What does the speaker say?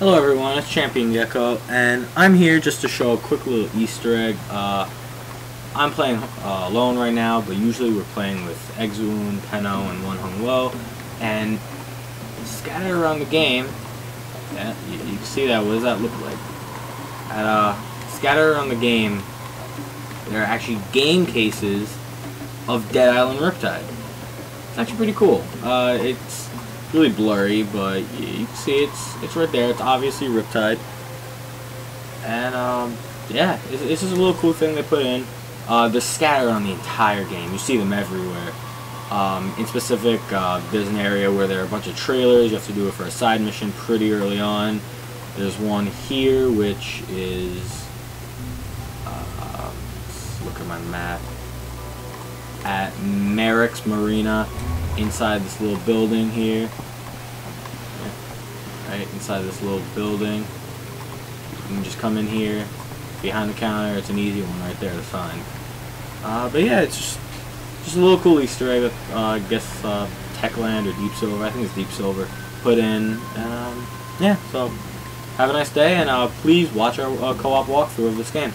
Hello everyone, it's Champion Gecko, and I'm here just to show a quick little Easter egg. Uh, I'm playing uh, alone right now, but usually we're playing with Exitwound, Penno, and Onehunglow, and scattered around the game, yeah, you, you, can see that, what does that look like? At, uh, scattered around the game, there are actually game cases of Dead Island Riptide. It's actually pretty cool. Uh, it's really blurry, but you can see it's it's right there. It's obviously Riptide, and um, yeah, it's, it's, just a little cool thing they put in. Uh, they're scattered on the entire game. You see them everywhere. Um, in specific, uh, there's an area where there are a bunch of trailers. You have to do it for a side mission pretty early on. There's one here, which is uh, look at my map at Merrick's Marina inside this little building here. Right, inside this little building. You can just come in here, behind the counter, it's an easy one right there to find. Uh, but yeah, it's just, just a little cool Easter egg uh, I guess uh, Techland or Deep Silver, I think it's Deep Silver, put in. Um, yeah, so have a nice day, and uh, please watch our uh, co-op walkthrough of this game.